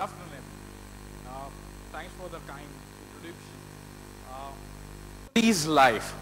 afternoon, everyone. Uh, thanks for the kind introduction. Uh, Please life.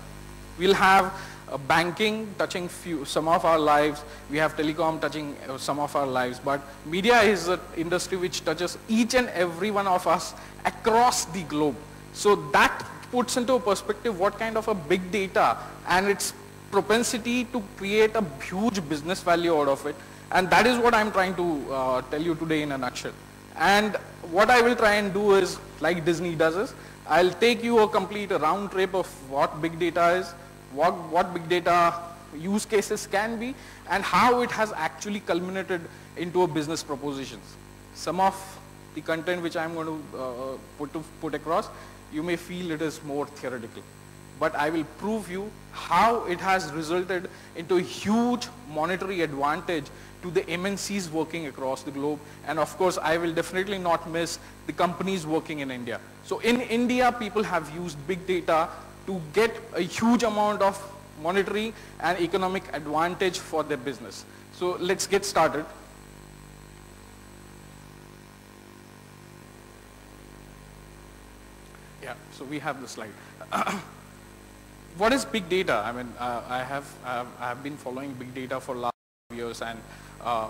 We'll have uh, banking touching few, some of our lives. We have telecom touching uh, some of our lives. But media is an industry which touches each and every one of us across the globe. So that puts into perspective what kind of a big data and its propensity to create a huge business value out of it. And that is what I'm trying to uh, tell you today in a nutshell. And what I will try and do is, like Disney does is, I'll take you a complete round trip of what big data is, what, what big data use cases can be, and how it has actually culminated into a business propositions. Some of the content which I'm going to uh, put, to, put across, you may feel it is more theoretical. But I will prove you how it has resulted into a huge monetary advantage to the MNCs working across the globe. And of course, I will definitely not miss the companies working in India. So in India, people have used big data to get a huge amount of monetary and economic advantage for their business. So let's get started. Yeah, so we have the slide. what is big data? I mean, uh, I, have, I, have, I have been following big data for last years and uh,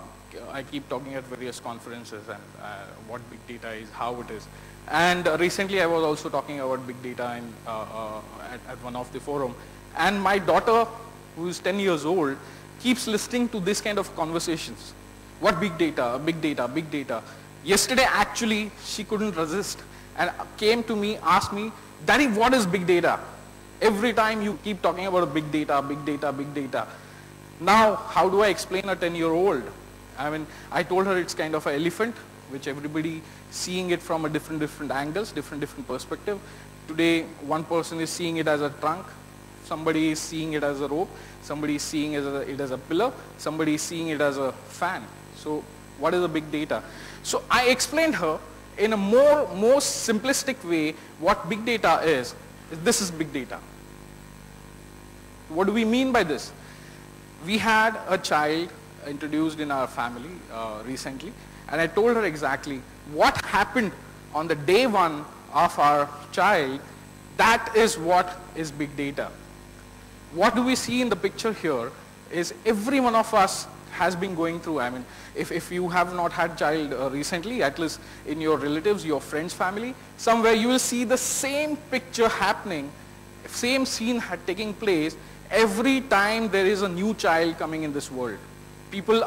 I keep talking at various conferences and uh, what big data is, how it is. And recently I was also talking about big data in, uh, uh, at, at one of the forum. And my daughter, who is 10 years old, keeps listening to this kind of conversations. What big data, big data, big data. Yesterday actually she couldn't resist and came to me, asked me, Daddy, what is big data? Every time you keep talking about big data, big data, big data. Now, how do I explain a 10-year-old? I mean, I told her it's kind of an elephant, which everybody seeing it from a different, different angles, different, different perspective. Today, one person is seeing it as a trunk, somebody is seeing it as a rope, somebody is seeing it as a, a pillar, somebody is seeing it as a fan. So, what is the big data? So, I explained her in a more, most simplistic way what big data is. This is big data. What do we mean by this? We had a child introduced in our family uh, recently and I told her exactly what happened on the day one of our child, that is what is big data. What do we see in the picture here is every one of us has been going through, I mean, if, if you have not had child uh, recently, at least in your relatives, your friends, family, somewhere you will see the same picture happening, same scene taking place every time there is a new child coming in this world. People